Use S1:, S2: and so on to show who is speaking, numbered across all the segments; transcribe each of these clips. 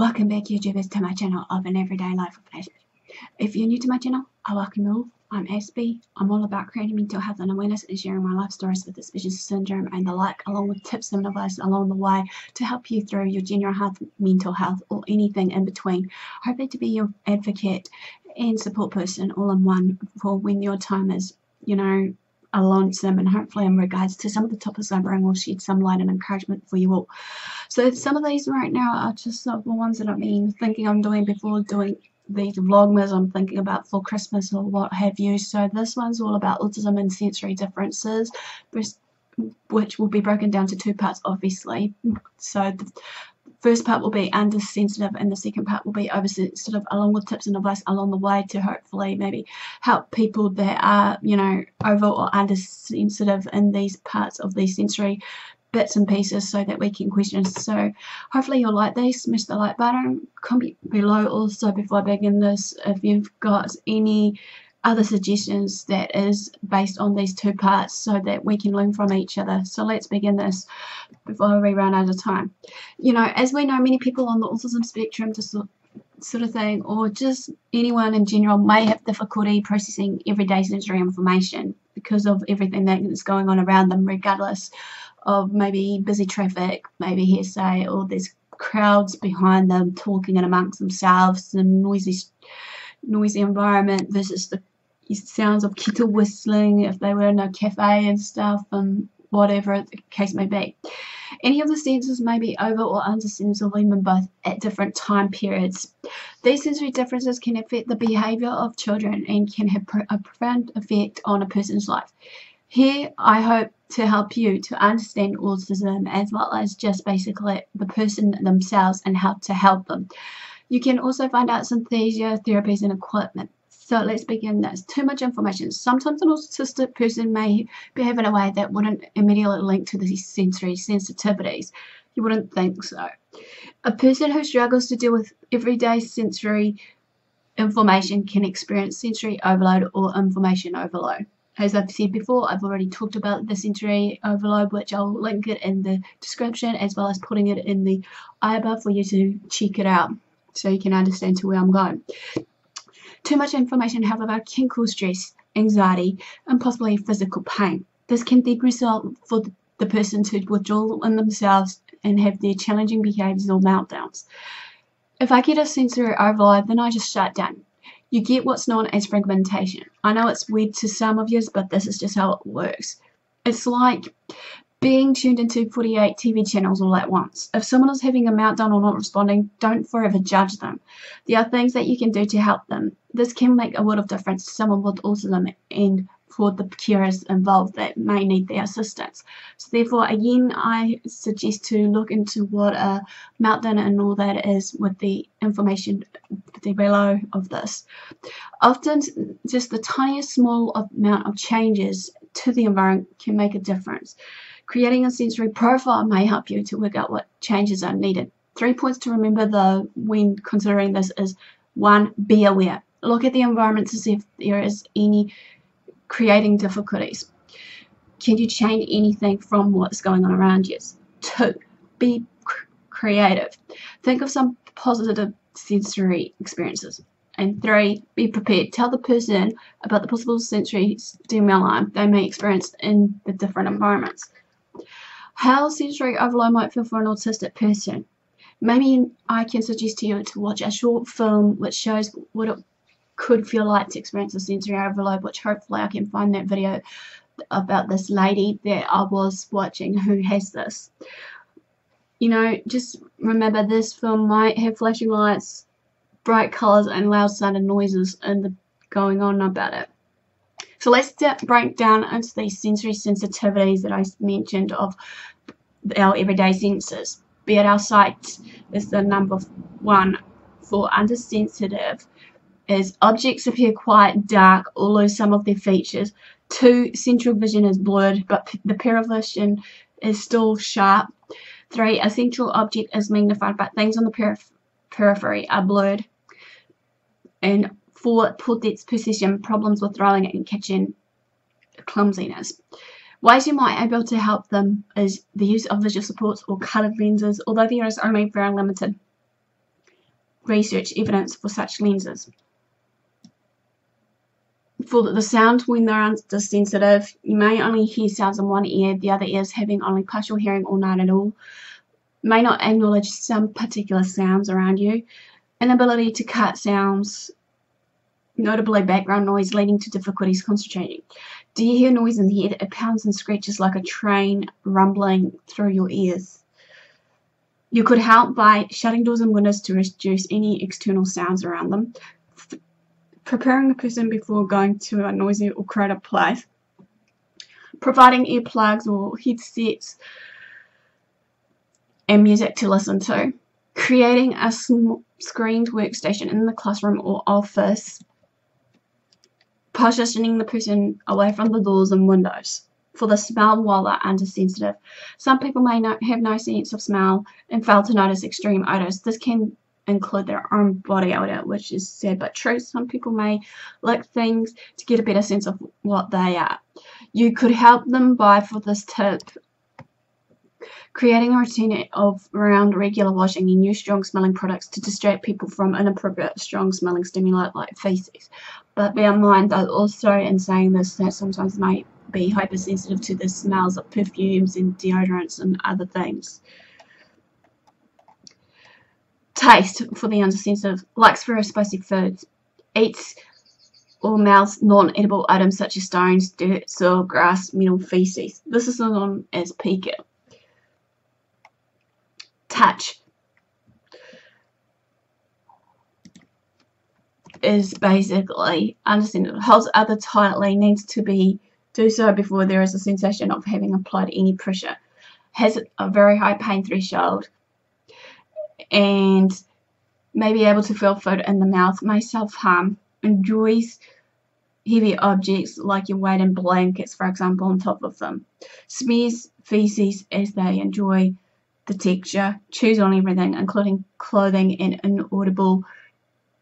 S1: Welcome back YouTubers to my channel of an everyday life of Aspie. If you're new to my channel, I welcome you all. I'm Aspie. I'm all about creating mental health and awareness and sharing my life stories with Asperger's syndrome and the like, along with tips and advice along the way to help you through your general health, mental health, or anything in between. Hopefully to be your advocate and support person all in one for when your time is, you know, lonesome and hopefully in regards to some of the topics I bring will shed some light and encouragement for you all. So some of these right now are just the ones that I've been thinking I'm doing before doing these vlogmas I'm thinking about for Christmas or what have you. So this one's all about autism and sensory differences which will be broken down to two parts obviously. So the, first part will be undersensitive and the second part will be oversensitive along with tips and advice along the way to hopefully maybe help people that are you know over or undersensitive in these parts of the sensory bits and pieces so that we can question. So hopefully you'll like these smash the like button. Comment below also before I begin this if you've got any other suggestions that is based on these two parts so that we can learn from each other. So let's begin this before we run out of time. You know, as we know, many people on the autism spectrum just sort of thing, or just anyone in general may have difficulty processing everyday sensory information because of everything that is going on around them, regardless of maybe busy traffic, maybe hearsay, or there's crowds behind them talking and amongst themselves, the noisy noisy environment versus the sounds of kettle whistling if they were in a cafe and stuff and whatever the case may be. Any of the senses may be over or undersensitive even both at different time periods. These sensory differences can affect the behavior of children and can have a profound effect on a person's life. Here, I hope to help you to understand autism as well as just basically the person themselves and how to help them. You can also find out synesthesia therapies and equipment. So let's begin this. Too much information. Sometimes an autistic person may behave in a way that wouldn't immediately link to the sensory sensitivities. You wouldn't think so. A person who struggles to deal with everyday sensory information can experience sensory overload or information overload. As I've said before, I've already talked about the sensory overload, which I'll link it in the description as well as putting it in the above for you to check it out so you can understand to where I'm going. Too much information, however, can cause stress, anxiety, and possibly physical pain. This can then result for the person to withdraw in themselves and have their challenging behaviors or meltdowns. If I get a sensory overload, then I just shut down. You get what's known as fragmentation. I know it's weird to some of you, but this is just how it works. It's like being tuned into 48 TV channels all at once. If someone is having a meltdown or not responding, don't forever judge them. There are things that you can do to help them. This can make a world of difference to someone with autism and for the carers involved that may need their assistance. So therefore, again, I suggest to look into what a meltdown and all that is with the information below of this. Often, just the tiniest small amount of changes to the environment can make a difference. Creating a sensory profile may help you to work out what changes are needed. Three points to remember though when considering this is one, be aware. Look at the environment to see if there is any creating difficulties. Can you change anything from what's going on around you? Two, be creative. Think of some positive sensory experiences. And three, be prepared. Tell the person about the possible sensory stimuli they may experience in the different environments. How sensory overload might feel for an autistic person. Maybe I can suggest to you to watch a short film which shows what it could feel like to experience a sensory overload, which hopefully I can find that video about this lady that I was watching who has this. You know, just remember this film might have flashing lights, bright colours and loud sounding noises and the going on about it. So let's break down into these sensory sensitivities that I mentioned of our everyday senses. Be it our sight is the number one for undersensitive is objects appear quite dark or lose some of their features. Two, central vision is blurred but the perivision is still sharp. Three, a central object is magnified but things on the periph periphery are blurred. And for depth perception, problems with throwing and catching clumsiness. Ways you might be able to help them is the use of visual supports or coloured lenses, although there is only very limited research evidence for such lenses. For the sound when they're undersensitive, you may only hear sounds in one ear, the other ears having only partial hearing or none at all, may not acknowledge some particular sounds around you, inability to cut sounds, notably background noise leading to difficulties concentrating. Do you hear noise in the head? It pounds and screeches like a train rumbling through your ears. You could help by shutting doors and windows to reduce any external sounds around them, preparing a person before going to a noisy or crowded place, providing earplugs or headsets and music to listen to, creating a screened workstation in the classroom or office, positioning the person away from the doors and windows for the smell while they're undersensitive. Some people may not have no sense of smell and fail to notice extreme odors. This can include their own body odor, which is sad but true. Some people may lick things to get a better sense of what they are. You could help them by, for this tip, creating a routine of around regular washing and use strong smelling products to distract people from inappropriate strong smelling stimuli like feces. But bear in mind that also in saying this that sometimes may be hypersensitive to the smells of perfumes and deodorants and other things. Taste for the undersensitive likes very spicy foods. Eats or mouths non-edible items such as stones, dirt, soil, grass, metal, feces. This is known as pica. Touch is basically understandable. Holds other tightly needs to be do so before there is a sensation of having applied any pressure. Has a very high pain threshold and may be able to feel food in the mouth, may self-harm, enjoys heavy objects like your weight in blankets, for example, on top of them. Smears feces as they enjoy the texture, choose on everything, including clothing and inaudible,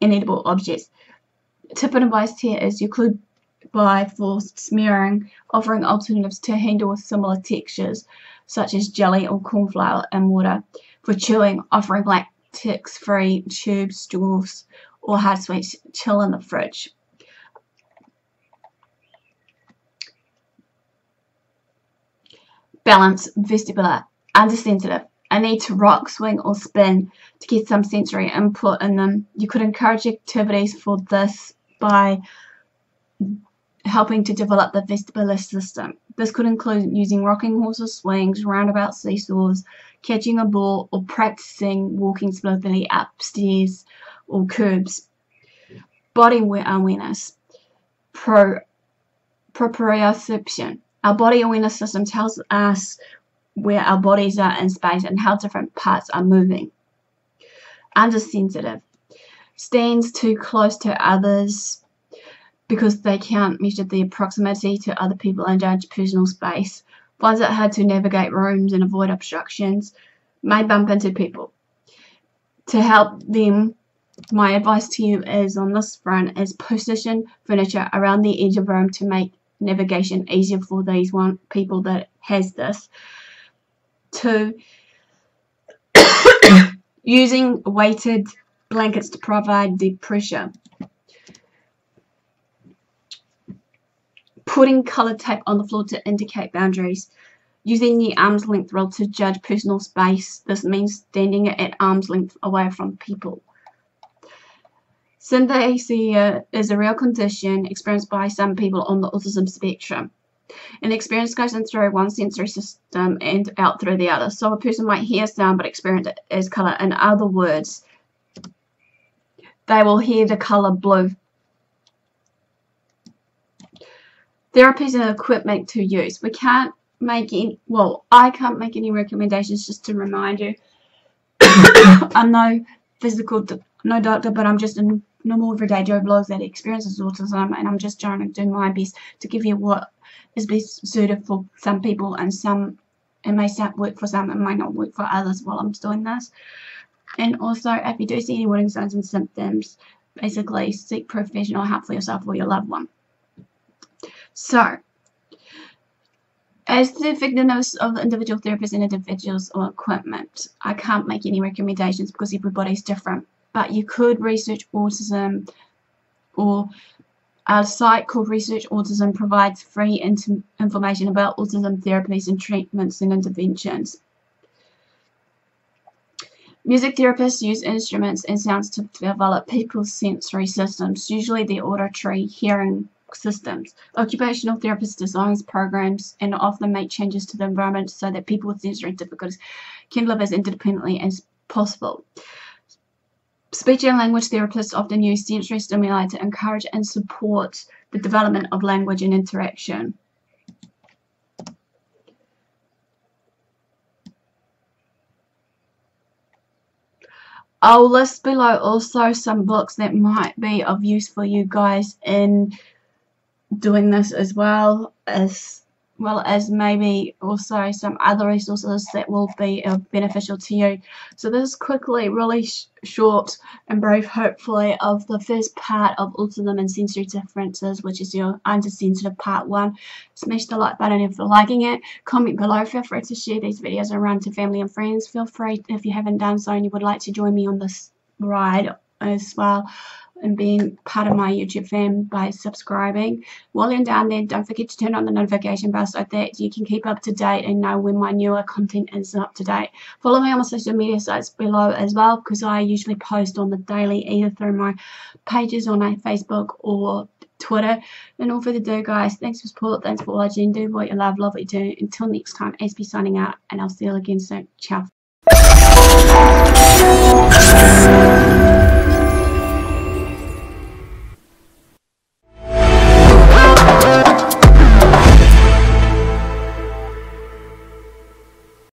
S1: inedible objects. Tip and advice here is you could by for smearing, offering alternatives to handle with similar textures, such as jelly or corn flour and water. For chewing, offering latex-free tube straws or hard sweets chill in the fridge. Balance, vestibular, undersensitive. A need to rock, swing or spin to get some sensory input in them. You could encourage activities for this by helping to develop the vestibular system. This could include using rocking horses, swings, roundabout seesaws, catching a ball, or practicing walking smoothly upstairs or curbs. Body awareness. Pro, proprioception. Our body awareness system tells us where our bodies are in space and how different parts are moving. Undersensitive. Stands too close to others because they can't measure the proximity to other people and judge personal space, finds it hard to navigate rooms and avoid obstructions, may bump into people. To help them, my advice to you is on this front is position furniture around the edge of room to make navigation easier for these one people that has this. Two, using weighted blankets to provide deep pressure. putting colored tape on the floor to indicate boundaries, using the arm's length rule to judge personal space. This means standing at arm's length away from people. Synesthesia is a real condition experienced by some people on the autism spectrum. An experience goes in through one sensory system and out through the other. So a person might hear sound but experience it as color. In other words, they will hear the color blue there are pieces of equipment to use. We can't make any, well, I can't make any recommendations just to remind you. I'm no physical, no doctor, but I'm just a normal everyday Joe Bloggs that experiences autism, and I'm just trying to do my best to give you what is best suited for some people, and some it may work for some, it might not work for others while I'm doing this. And also, if you do see any warning signs and symptoms, basically seek professional help for yourself or your loved one. So, as the effectiveness of the individual therapist and individuals or equipment, I can't make any recommendations because everybody's different. but you could research autism or a site called Research Autism provides free information about autism therapies and treatments and interventions. Music therapists use instruments and sounds to develop people's sensory systems, usually the auditory hearing systems. Occupational therapists design programs and often make changes to the environment so that people with sensory difficulties can live as independently as possible. Speech and language therapists often use sensory stimuli to encourage and support the development of language and interaction. I'll list below also some books that might be of use for you guys in doing this as well as well as maybe also some other resources that will be uh, beneficial to you. So this is quickly, really sh short and brief, hopefully, of the first part of autism and sensory differences, which is your undersensitive part one. Smash the like button if you're liking it. Comment below. Feel free to share these videos around to family and friends. Feel free if you haven't done so and you would like to join me on this ride as well and being part of my YouTube fam by subscribing. While you're down there, don't forget to turn on the notification bell so that you can keep up to date and know when my newer content is up to date. Follow me on my social media sites below as well because I usually post on the daily either through my pages on Facebook or Twitter. And all for the do, guys. Thanks for support. Thanks for watching. Do what you love. Love what you do. Until next time, SB signing out, and I'll see you again soon. Ciao.